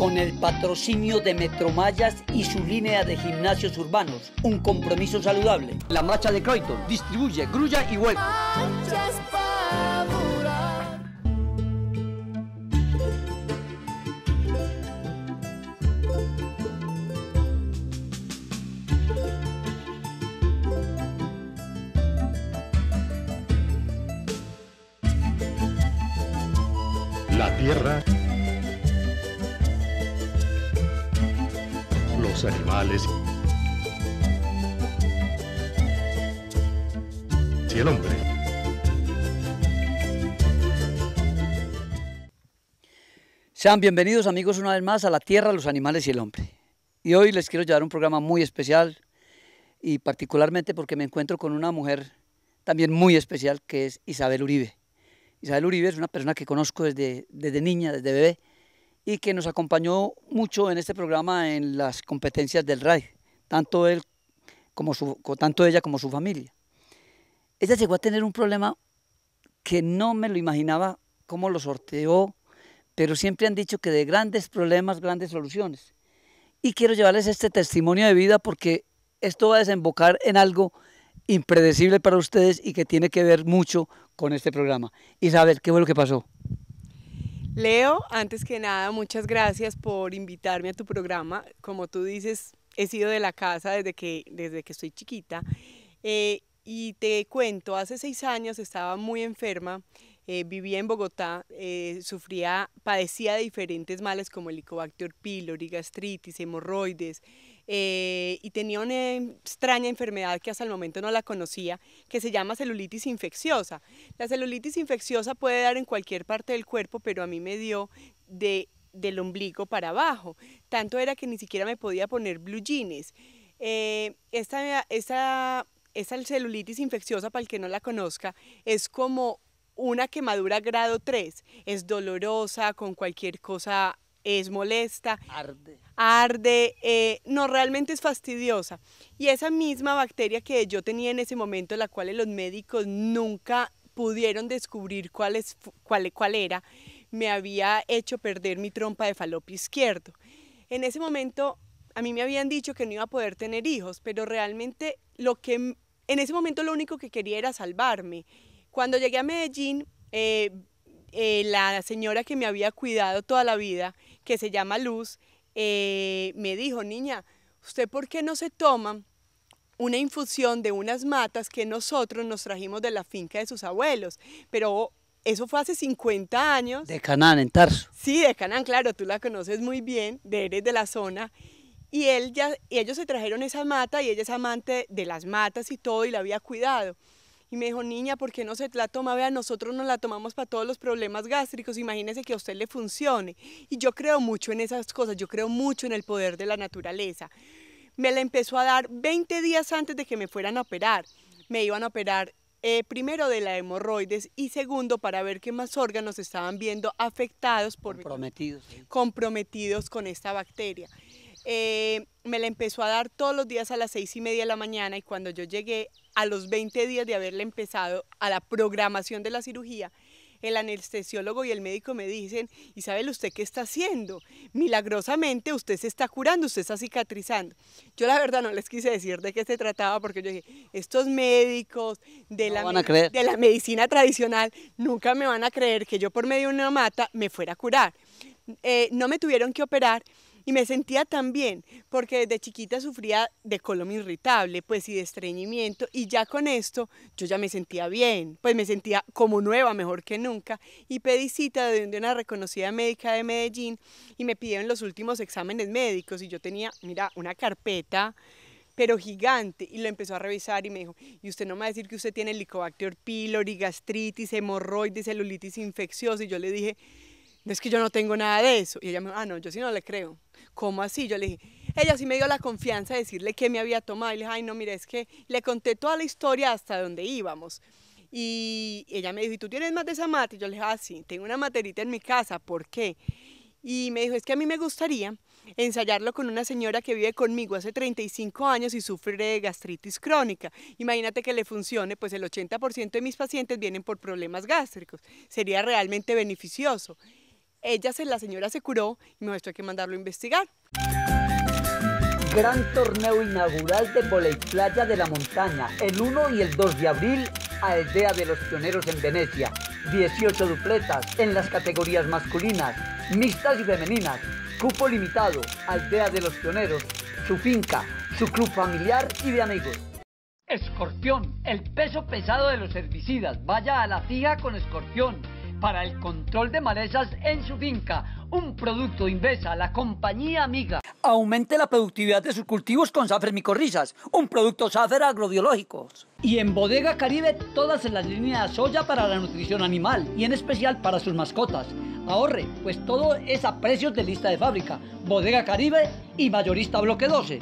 con el patrocinio de Metromayas y su línea de gimnasios urbanos. Un compromiso saludable. La marcha de Croydon distribuye grulla y hueco. La tierra, los animales y el hombre. Sean bienvenidos amigos una vez más a La Tierra, los animales y el hombre. Y hoy les quiero llevar un programa muy especial y particularmente porque me encuentro con una mujer también muy especial que es Isabel Uribe. Isabel Uribe es una persona que conozco desde, desde niña, desde bebé, y que nos acompañó mucho en este programa en las competencias del RAI, tanto, él como tanto ella como su familia. Ella llegó a tener un problema que no me lo imaginaba cómo lo sorteó, pero siempre han dicho que de grandes problemas, grandes soluciones. Y quiero llevarles este testimonio de vida porque esto va a desembocar en algo impredecible para ustedes y que tiene que ver mucho con este programa. Isabel, ¿qué fue lo que pasó? Leo, antes que nada, muchas gracias por invitarme a tu programa. Como tú dices, he sido de la casa desde que, desde que estoy chiquita. Eh, y te cuento, hace seis años estaba muy enferma, eh, vivía en Bogotá, eh, sufría, padecía de diferentes males como Helicobacter pylori, gastritis, hemorroides, eh, y tenía una extraña enfermedad que hasta el momento no la conocía, que se llama celulitis infecciosa. La celulitis infecciosa puede dar en cualquier parte del cuerpo, pero a mí me dio de, del ombligo para abajo. Tanto era que ni siquiera me podía poner blue jeans. Eh, esta, esta, esta celulitis infecciosa, para el que no la conozca, es como una quemadura grado 3. Es dolorosa, con cualquier cosa es molesta, arde, arde eh, no, realmente es fastidiosa. Y esa misma bacteria que yo tenía en ese momento, la cual los médicos nunca pudieron descubrir cuál, es, cuál, cuál era, me había hecho perder mi trompa de falopio izquierdo. En ese momento a mí me habían dicho que no iba a poder tener hijos, pero realmente lo que en ese momento lo único que quería era salvarme. Cuando llegué a Medellín, eh, eh, la señora que me había cuidado toda la vida, que se llama Luz, eh, me dijo, niña, ¿usted por qué no se toma una infusión de unas matas que nosotros nos trajimos de la finca de sus abuelos? Pero eso fue hace 50 años. De Canaán, en Tarso. Sí, de Canaán, claro, tú la conoces muy bien, de eres de la zona. Y, él ya, y ellos se trajeron esa mata y ella es amante de las matas y todo y la había cuidado. Y me dijo, niña, ¿por qué no se la toma? Vea, nosotros nos la tomamos para todos los problemas gástricos, imagínese que a usted le funcione. Y yo creo mucho en esas cosas, yo creo mucho en el poder de la naturaleza. Me la empezó a dar 20 días antes de que me fueran a operar. Me iban a operar eh, primero de la hemorroides y segundo para ver qué más órganos estaban viendo afectados por comprometidos, comprometidos con esta bacteria. Eh, me la empezó a dar todos los días a las seis y media de la mañana y cuando yo llegué a los 20 días de haberle empezado a la programación de la cirugía, el anestesiólogo y el médico me dicen, Isabel, ¿usted qué está haciendo? Milagrosamente usted se está curando, usted está cicatrizando. Yo la verdad no les quise decir de qué se trataba porque yo dije, estos médicos de, la, de la medicina tradicional nunca me van a creer que yo por medio de una mata me fuera a curar. Eh, no me tuvieron que operar, y me sentía tan bien, porque desde chiquita sufría de colon irritable, pues y de estreñimiento, y ya con esto yo ya me sentía bien, pues me sentía como nueva, mejor que nunca, y pedí cita de una reconocida médica de Medellín y me pidieron los últimos exámenes médicos y yo tenía, mira, una carpeta pero gigante, y lo empezó a revisar y me dijo, y usted no me va a decir que usted tiene Helicobacter pylori, gastritis, hemorroides, celulitis infecciosa, y yo le dije, es que yo no tengo nada de eso. Y ella me dijo, ah, no, yo sí no le creo. ¿Cómo así? Yo le dije, ella sí me dio la confianza de decirle que me había tomado. Y le dije, ay, no, mire, es que le conté toda la historia hasta donde íbamos. Y ella me dijo, ¿y tú tienes más de esa mata? Y yo le dije, ah, sí, tengo una materita en mi casa, ¿por qué? Y me dijo, es que a mí me gustaría ensayarlo con una señora que vive conmigo hace 35 años y sufre de gastritis crónica. Imagínate que le funcione, pues el 80% de mis pacientes vienen por problemas gástricos. Sería realmente beneficioso. Ella, se, la señora se curó y me dijo que mandarlo a investigar. Gran torneo inaugural de volei playa de la montaña, el 1 y el 2 de abril, Aldea de los Pioneros en Venecia. 18 dupletas en las categorías masculinas, mixtas y femeninas. Cupo limitado, Aldea de los Pioneros, su finca, su club familiar y de amigos. Escorpión, el peso pesado de los herbicidas. Vaya a la fija con Escorpión para el control de malezas en su finca. Un producto Invesa, la compañía amiga. Aumente la productividad de sus cultivos con Safer Micorrizas, un producto Safer agrobiológico. Y en Bodega Caribe todas las líneas de soya para la nutrición animal y en especial para sus mascotas. Ahorre, pues todo es a precios de lista de fábrica. Bodega Caribe y mayorista bloque 12.